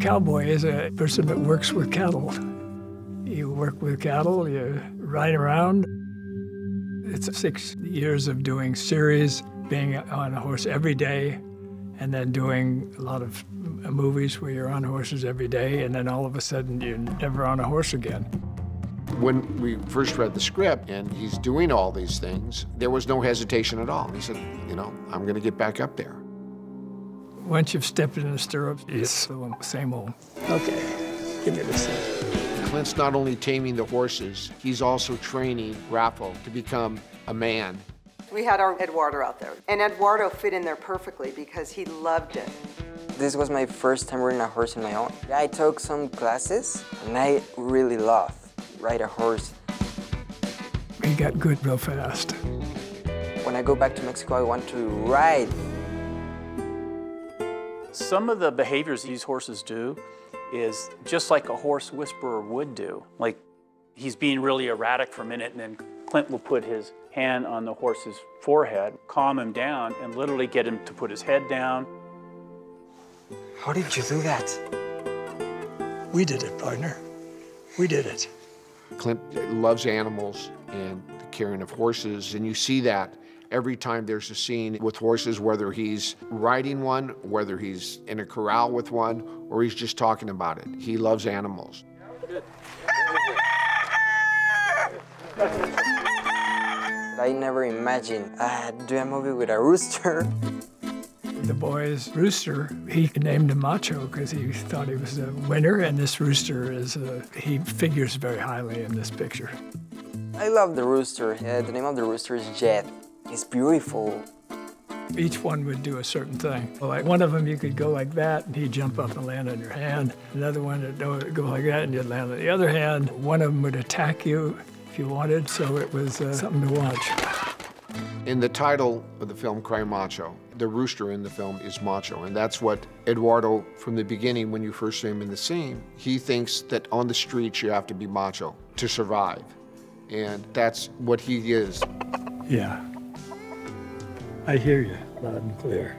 Cowboy is a person that works with cattle. You work with cattle, you ride around. It's six years of doing series, being on a horse every day, and then doing a lot of movies where you're on horses every day, and then all of a sudden you're never on a horse again. When we first read the script and he's doing all these things, there was no hesitation at all. He said, you know, I'm going to get back up there. Once you've stepped in the stirrups, it's the same old. Okay, give me this thing. Clint's not only taming the horses, he's also training Rafo to become a man. We had our Eduardo out there, and Eduardo fit in there perfectly because he loved it. This was my first time riding a horse on my own. I took some classes, and I really love ride a horse. He got good real fast. When I go back to Mexico, I want to ride. Some of the behaviors these horses do is just like a horse whisperer would do. Like he's being really erratic for a minute and then Clint will put his hand on the horse's forehead, calm him down, and literally get him to put his head down. How did you do that? We did it, partner. We did it. Clint loves animals and the caring of horses, and you see that every time there's a scene with horses, whether he's riding one, whether he's in a corral with one, or he's just talking about it. He loves animals. I never imagined uh, doing a movie with a rooster. The boy's rooster, he named him Macho because he thought he was a winner, and this rooster is, a, he figures very highly in this picture. I love the rooster. Uh, the name of the rooster is Jet. It's beautiful. Each one would do a certain thing. Like one of them, you could go like that, and he'd jump up and land on your hand. Another one would go like that, and you'd land on the other hand. One of them would attack you if you wanted, so it was uh, something to watch. In the title of the film, Cry Macho, the rooster in the film is macho, and that's what Eduardo, from the beginning, when you first see him in the scene, he thinks that on the streets you have to be macho to survive, and that's what he is. Yeah. I hear you loud and clear.